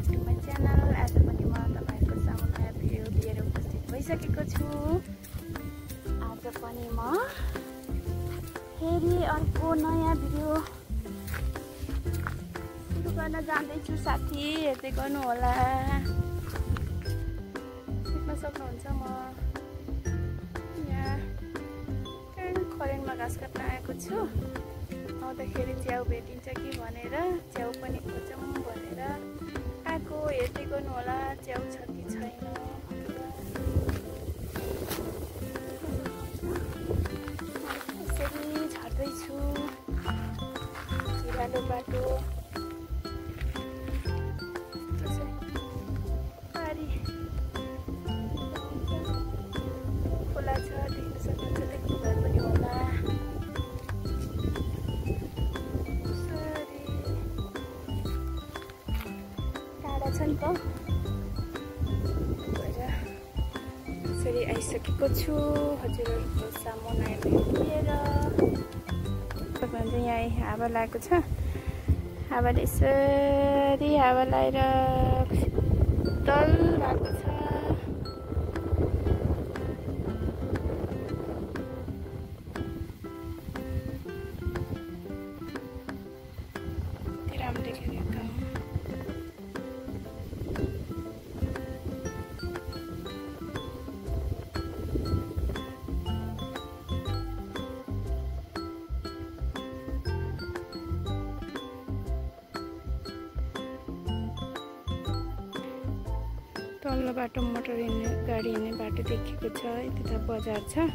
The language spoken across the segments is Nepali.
ब्याक टु माई च्यानल आज पनि म तपाईँहरूको सामु नयाँ भिडियो लिएर उपस्थित भइसकेको छु। आज पनि म फेरि अर्को नयाँ भिडियो सुरु गर्न जाँदैछु साथी। हेर्दै गर्नु होला देख्न सक्नुहुन्छ म। यहाँ खरेनमा घाँस काट्न आएको छु। आउँदाखेरि च्याउ भेटिन्छ कि भनेर च्याउ पनि खोजौँ भनेर। आएको हेर्दै गर्नु होला च्याउ छ कि छैन। यसरी झर्दैछु झिरालो बाटो। टाढा छ नि त। यसरी आइसकेको छु। हजुरहरूको सामुना लिएर। भन्छ यहाँ हावा लागेको छ। हावाले यसरी हावा लगाएर तल्लो बाटो मोटर हिँड्ने गाडी हिँड्ने बाटो देखेको छ त्यता बजार छ।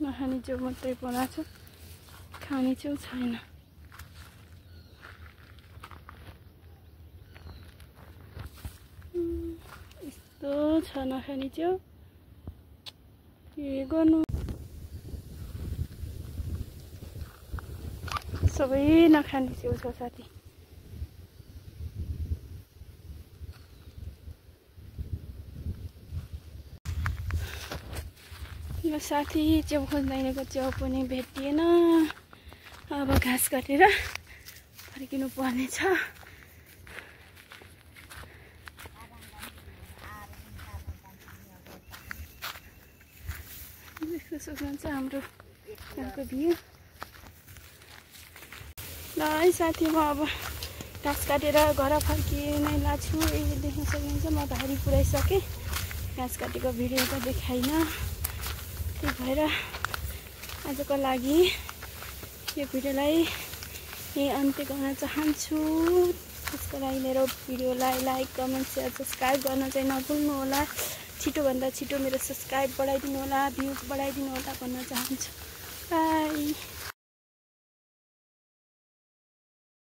नखाने च्याउ मात्रै बनाएको छ। खाने च्याउ छैन। यस्तो छ नखाने च्याउ के गर्नु? सबै नखाने च्याउ छ साथी। ल साथी च्याउ खोज्दैनको च्याउ पनि भेटिएन। अब घाँस काटेर फर्किनु देख्न सक्नुहुन्छ हाम्रो यहाँको भ्यू। ल है साथी म अब घाँस काटेर घर फर्किनै लाग्छु देख्न सक्नुहुन्छ म भारी पुऱ्याइसकेँ। घाँस काटेको भिडियो त देखाइनँ। त्यही भएर आजको लागि यो भिडियोलाई यही अन्त्य गर्न चाहन्छु। त्यसको लागि मेरो भिडियोलाई लाइक कमेन्ट सेयर सब्सक्राइब गर्न चाहिँ नभुल्नु होला। छिटोभन्दा छिटो मेरो सब्सक्राइब बढाइदिनु होला भ्युज बढाइदिनु होला भन्न चाहन्छु। बाई